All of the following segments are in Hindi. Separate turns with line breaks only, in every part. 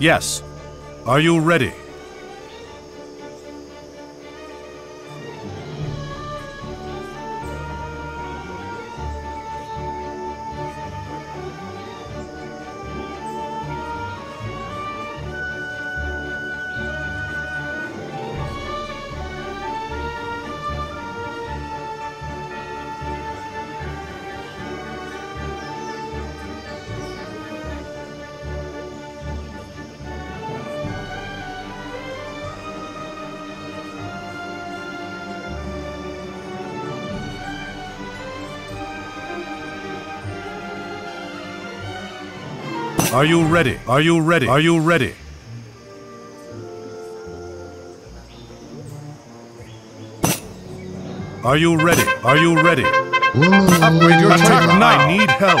Yes. Are you ready? Are you ready? Are you ready? Are you ready? Are you ready? Are you ready?
Upgrade your
attack nine. I need help.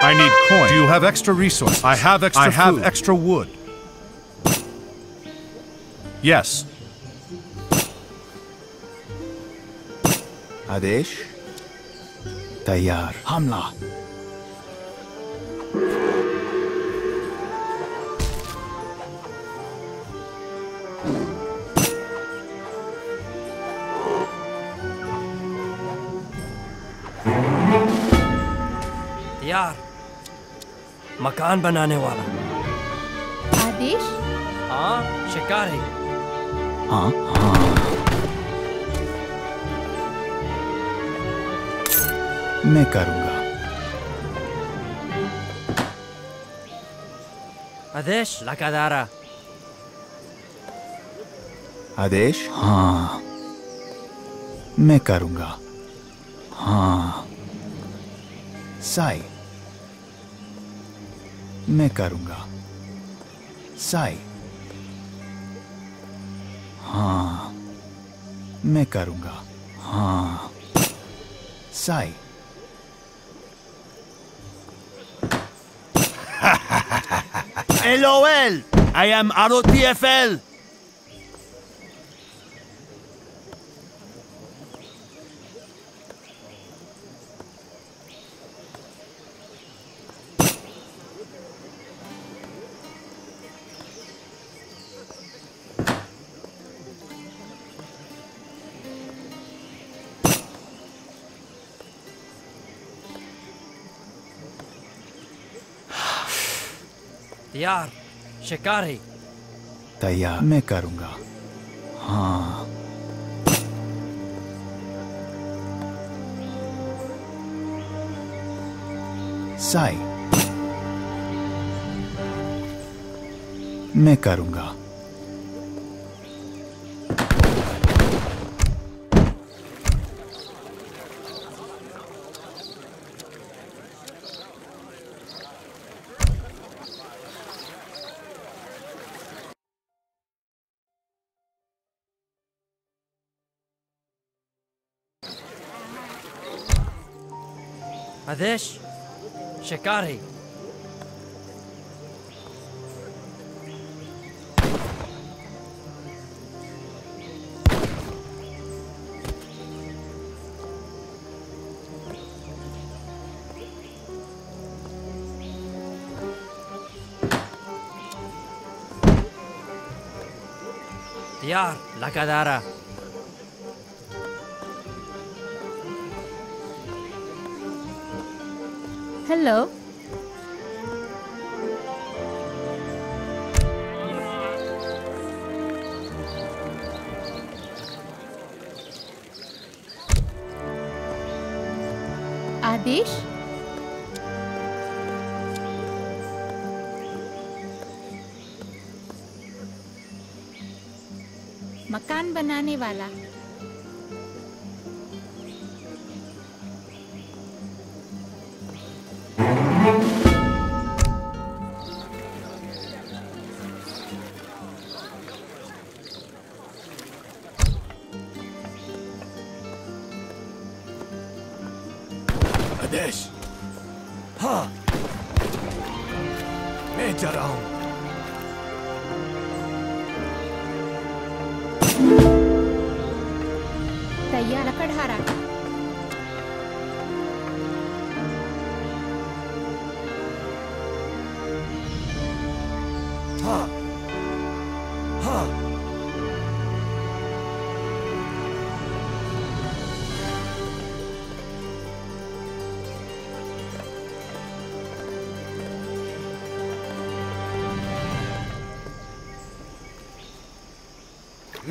I need coin.
Do you have extra resources?
I have extra.
I
food.
have extra wood.
Yes.
Adesh. Tayar.
Hamla. मकान बनाने वाला।
आदेश?
हाँ शिकारी
हाँ। हाँ मैं करूँगा।
आदेश लकादारा।
आदेश? हाँ। मैं करूँगा। हाँ। साई। मैं करूँगा। साई। हाँ मैं करूँगा। हाँ। Sai.
LOL! I am ROTFL!
यार है।
तैयार। मैं करूँगा। हाँ। साई। मैं करूँगा।
आदेश शिकारी यार लकादारा
हेलो आदेश? मकान बनाने वाला।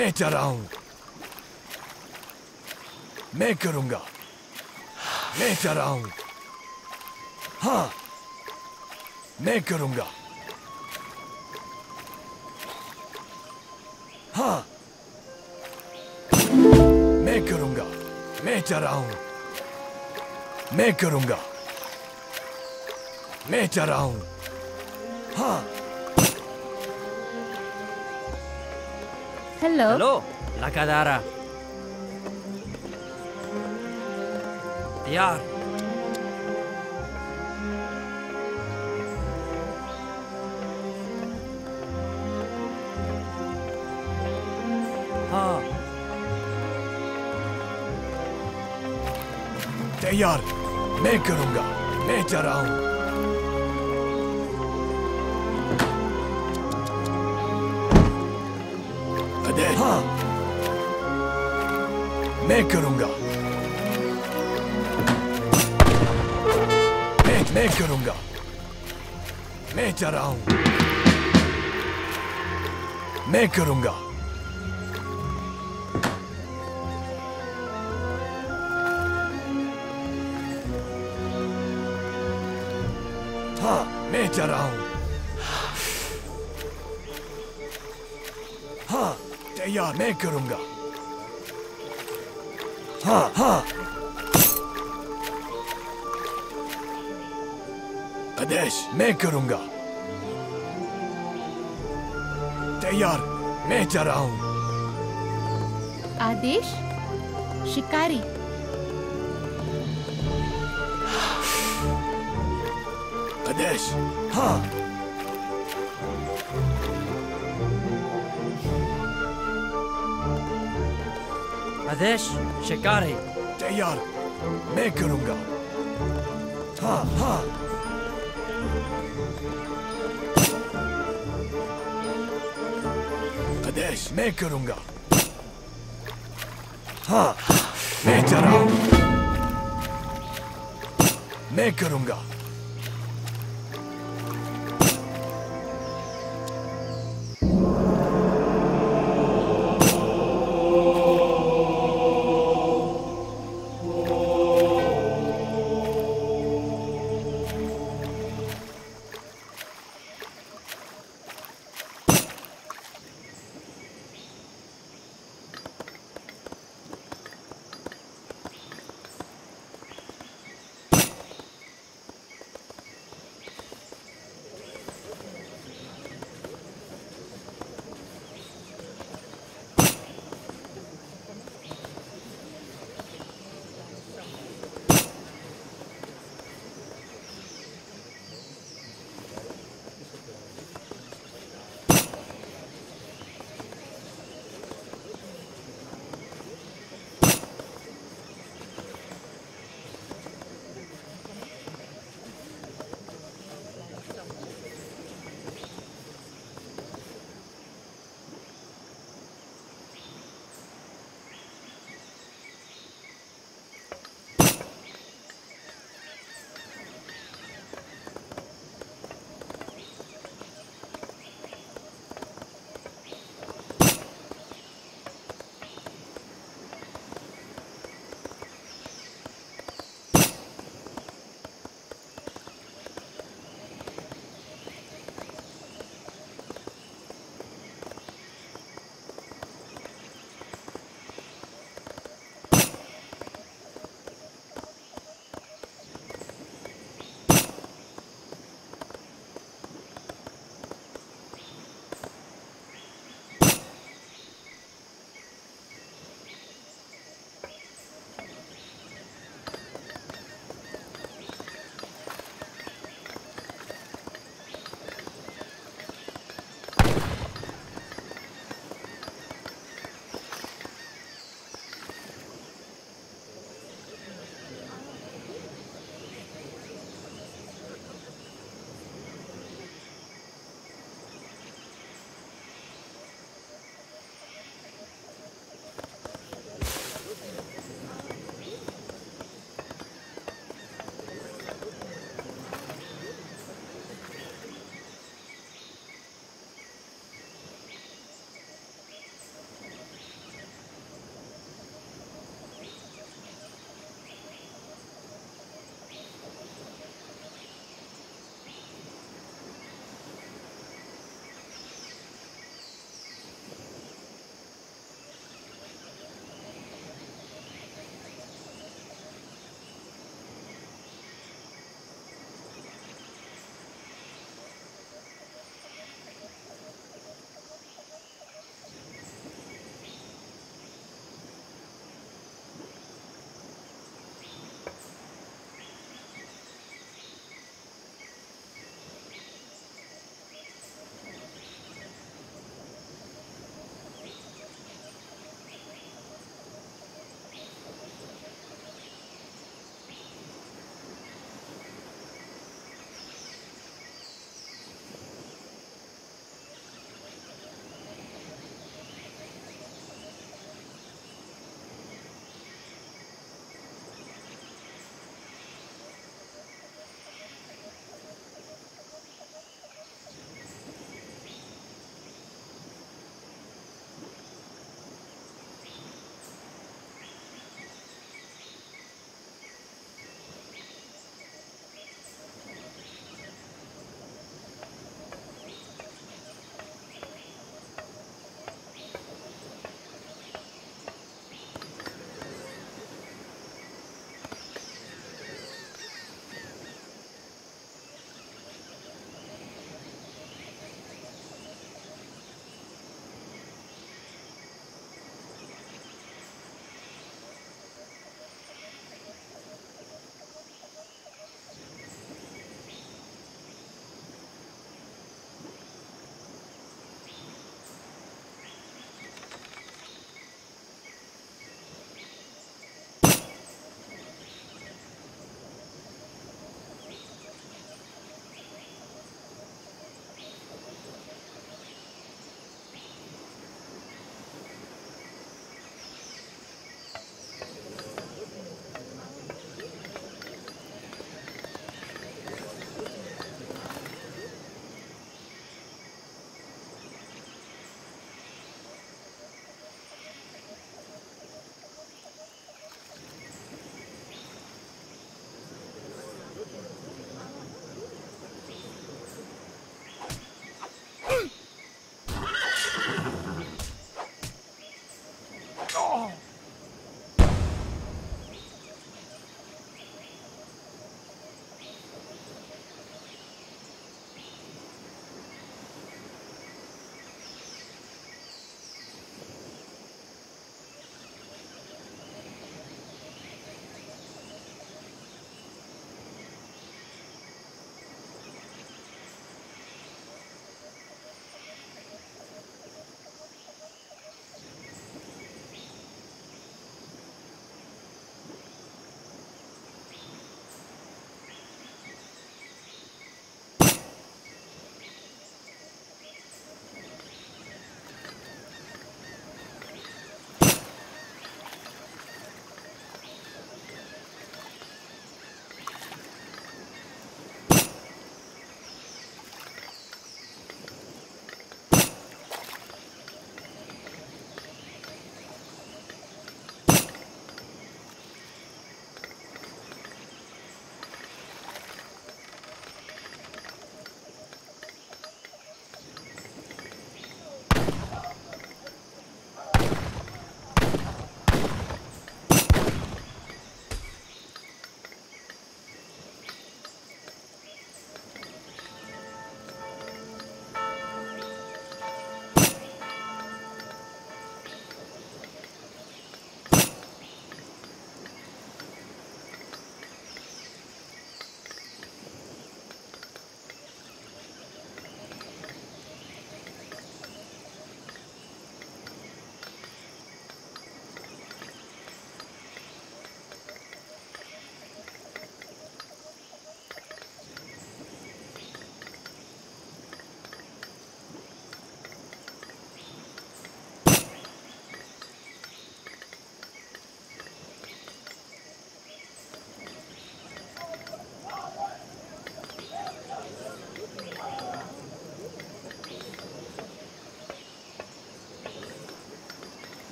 मैं जा हूँ मैं करूँगा मैं रहा हूँ हाँ मैं करूँगा हाँ मैं करूँगा मैं रहा हूँ मैं करूँगा मैं जा हूँ हूँ
हेलो
हेलो लकादारा तैयार हाँ
तैयार मैं करूँगा मैं जा रहा हूँ मैं करूँगा। मैं मैं करूँगा। मैं जा रहा हूँ। मैं करूँगा। हाँ मैं जा रहा हूँ। हाँ तैयार, मैं करूँगा। हाँ हाँ आदेश मैं करूँगा तैयार मैं जा रहा हूँ
आदेश शिकारी
आदेश हाँ
आदेश शिकार है
तैयार, मैं करूँगा। हाँ हाँ। आदेश मैं करूँगा। हाँ मैं हूँ। मैं करूँगा।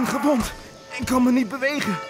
Ben gewond en kan me niet bewegen.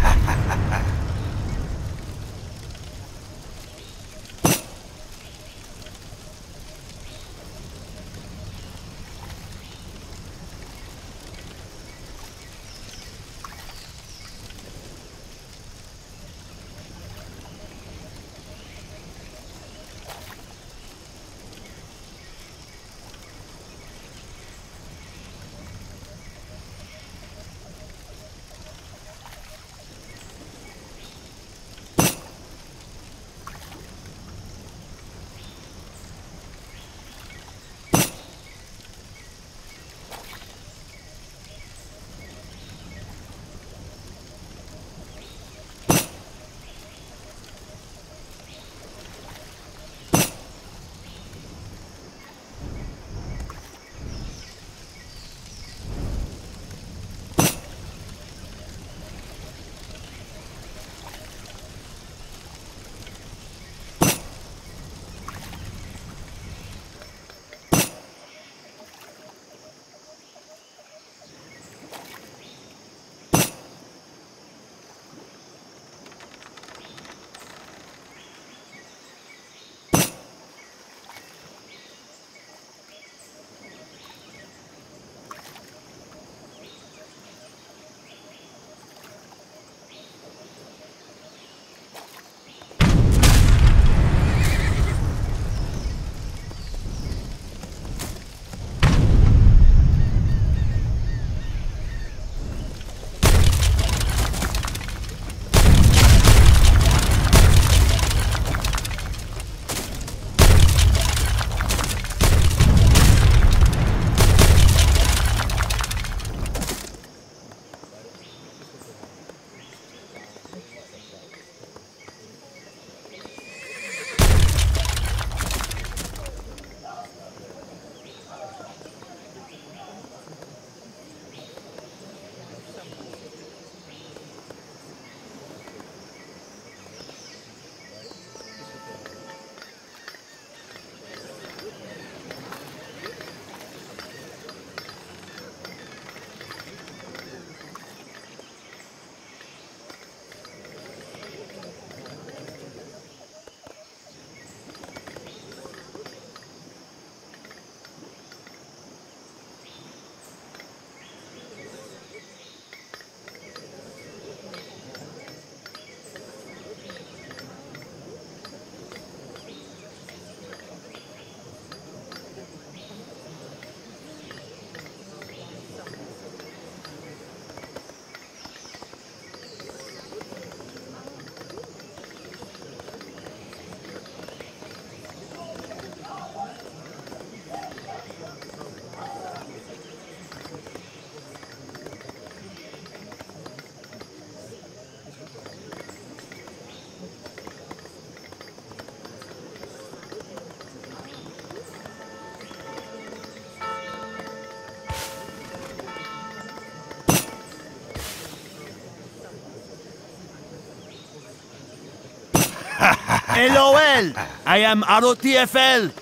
LOL. I am ROTFL.
को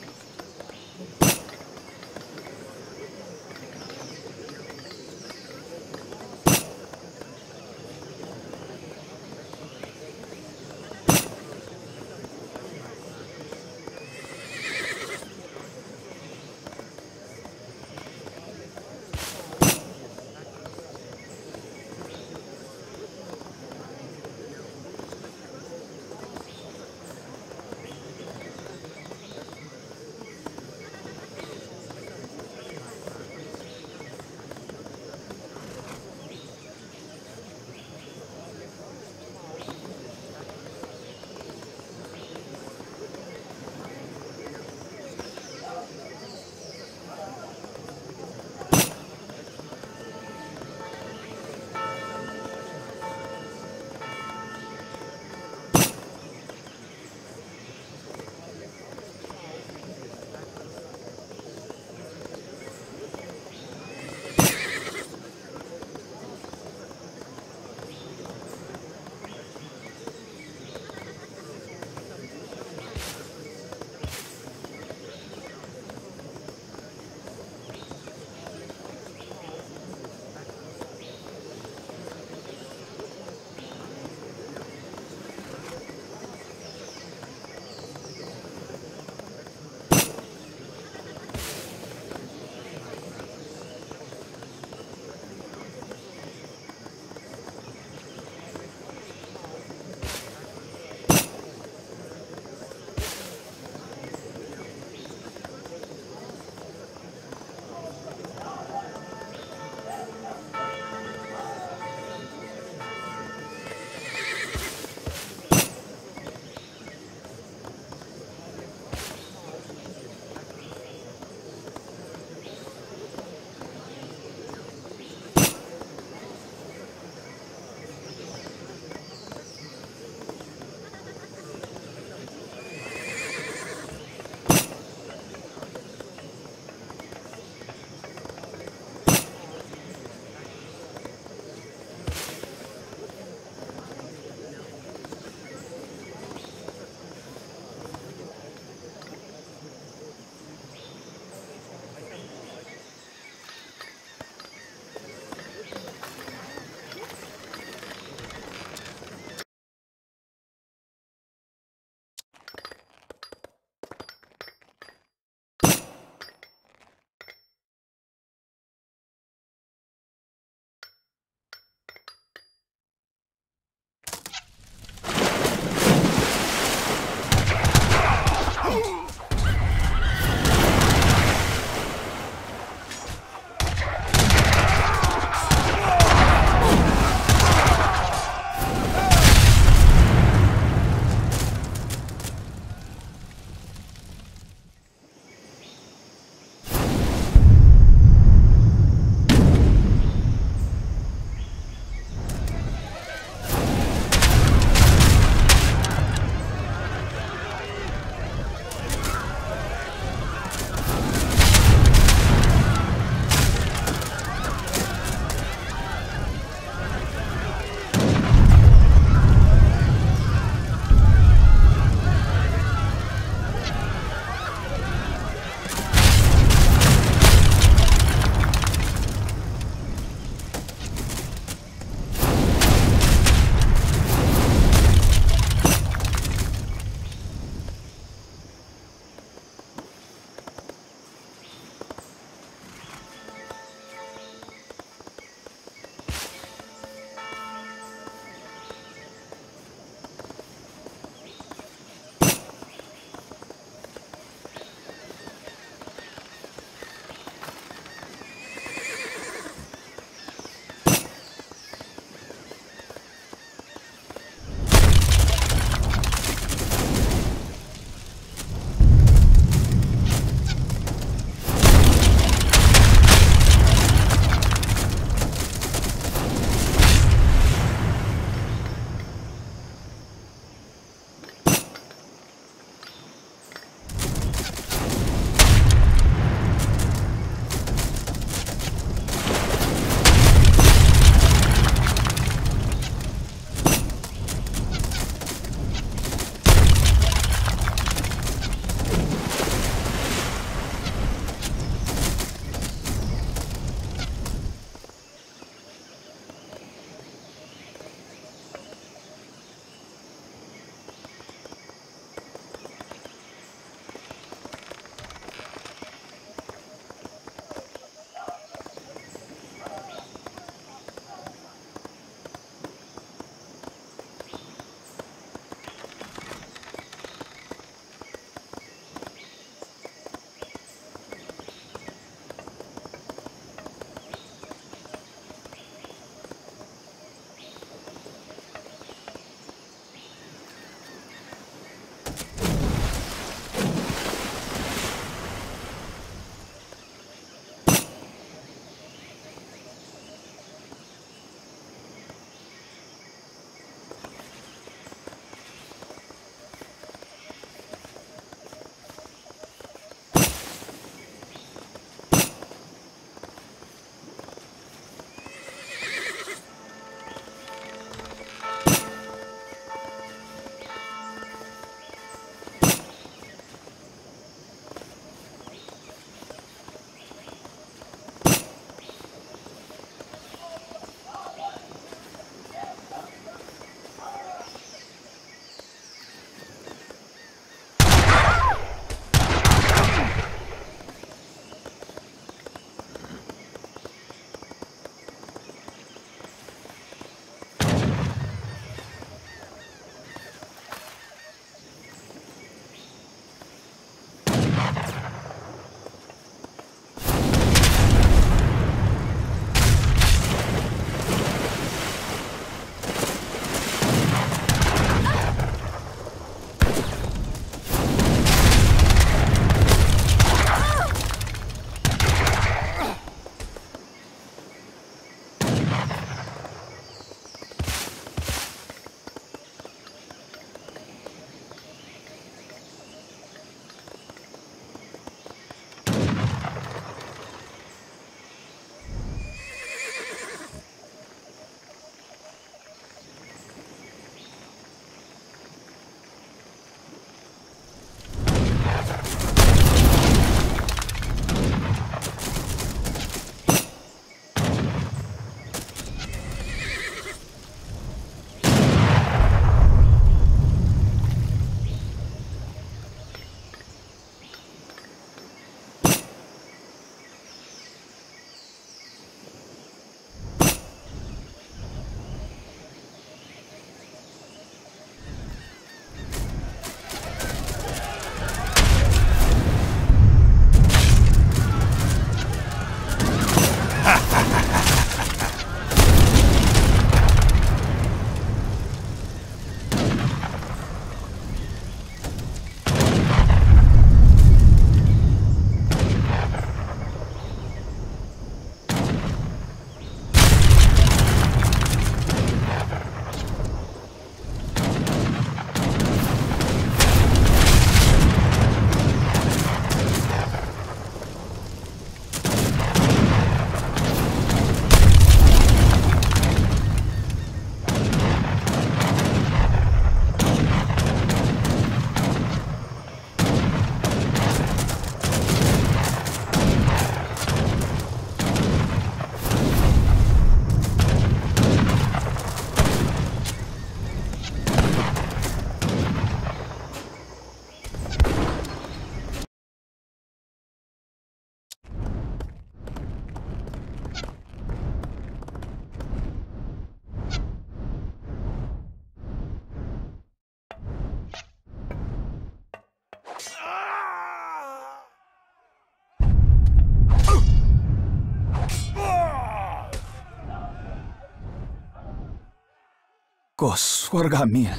Kos Swargamir.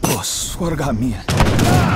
Kos Swargamir. Ah!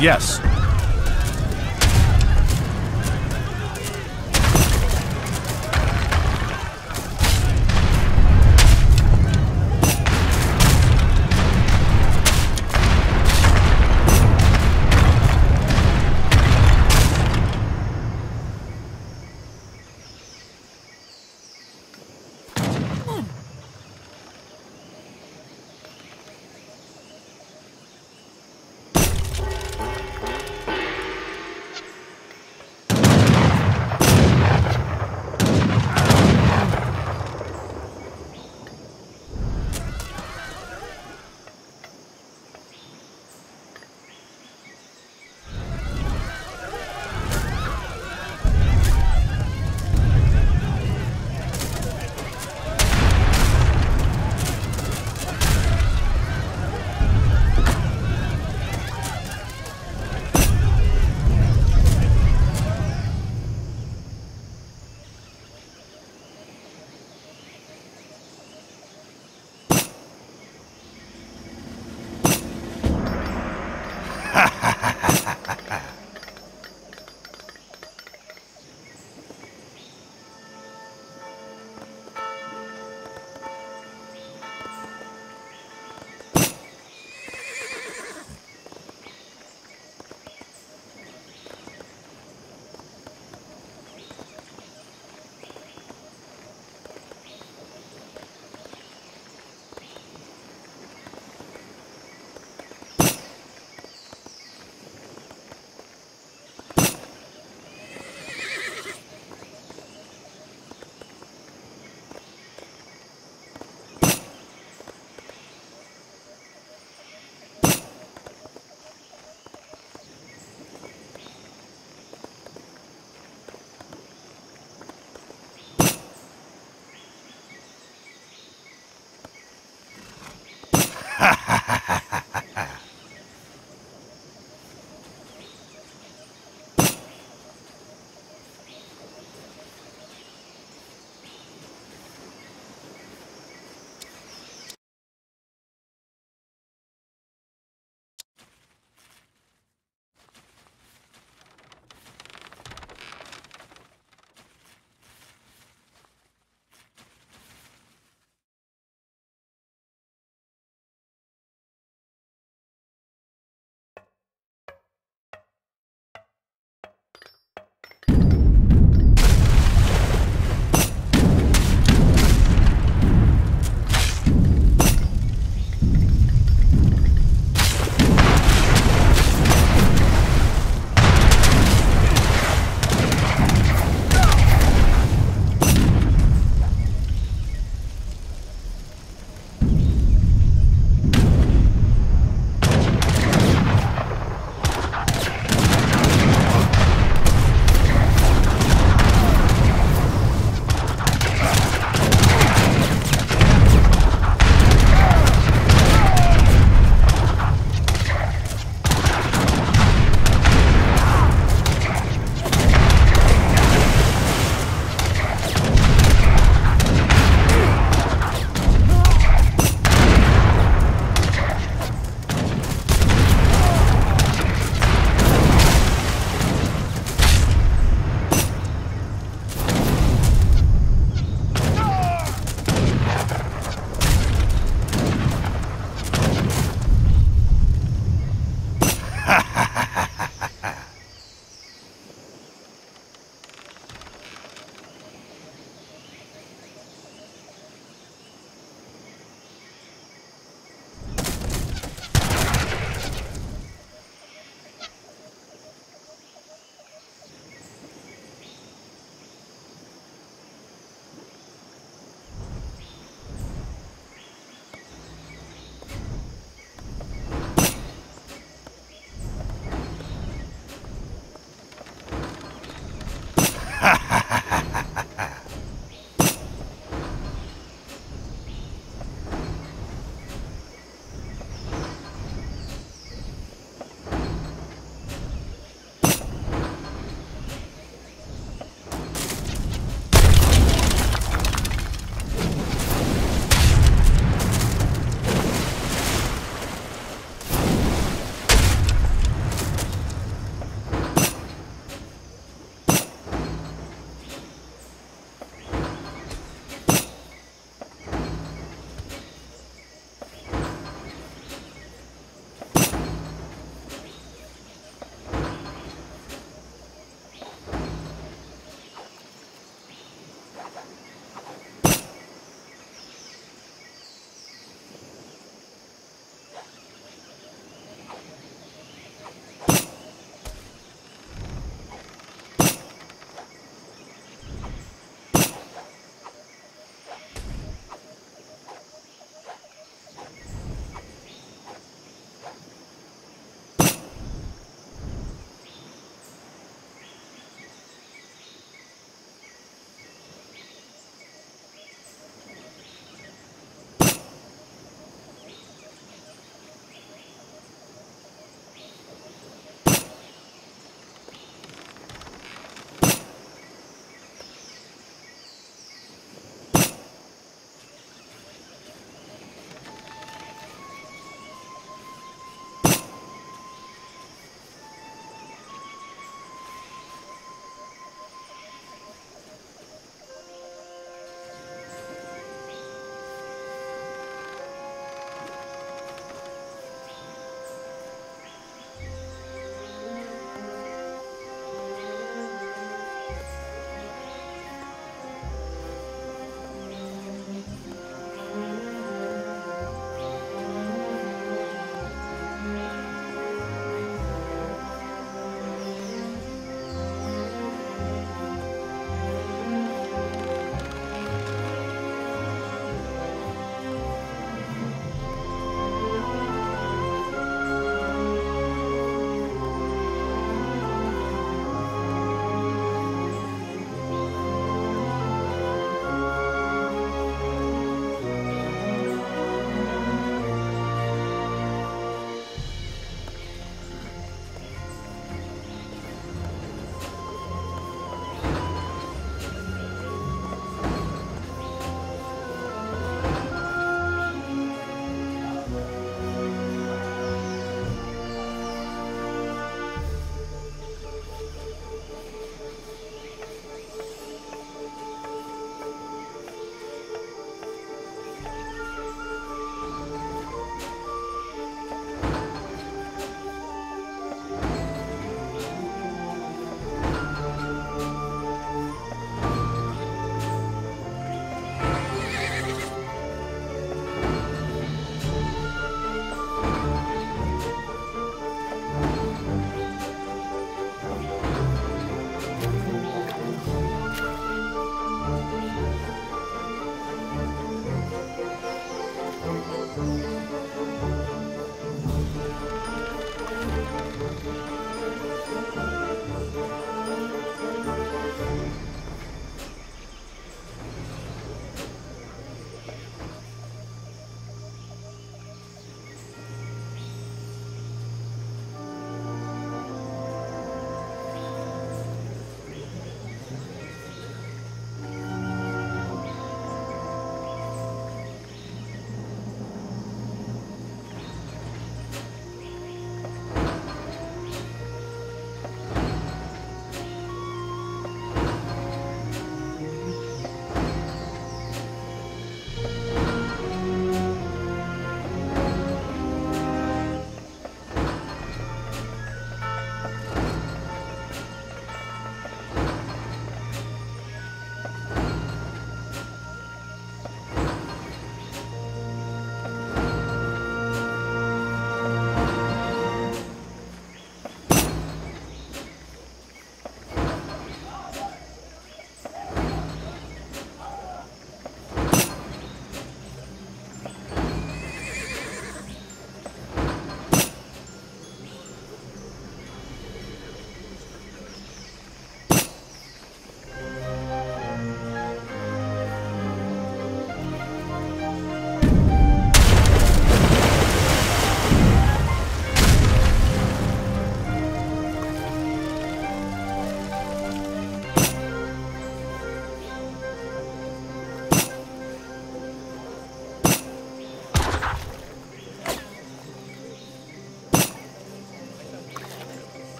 Yes.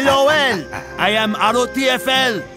LOL. I am ROTFL.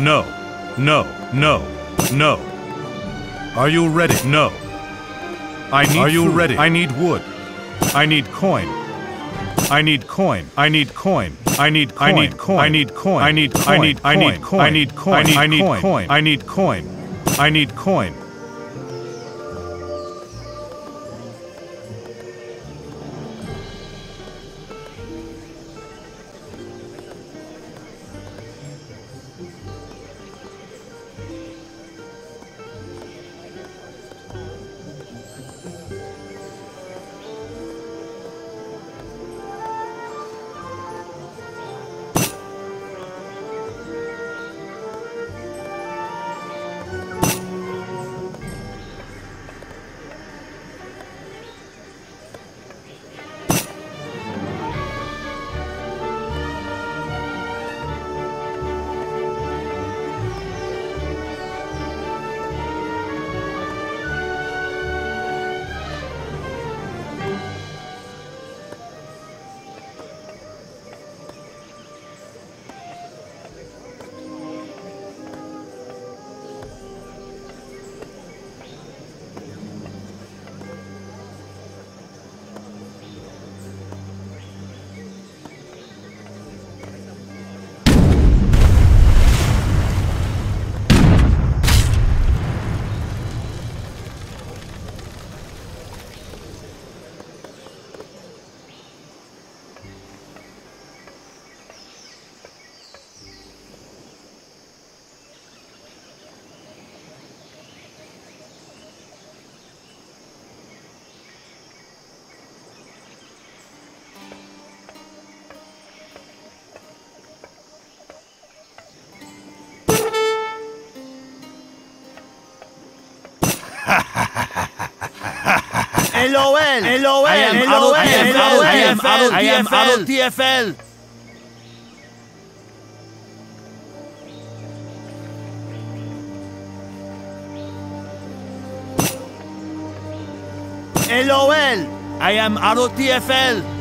No. No. No. No. Are you ready? No. I need Are you
food.
ready? I need wood. I need coin. I need coin. I need coin. I need coin. I need coin. I need coin. I need coin. I need I need coin. I need coin. I need coin. I need coin. I need coin.
LOL. I am
LOL.
I am
LOL.
I am I am
TFL.
TFL. LOL. I am TFL.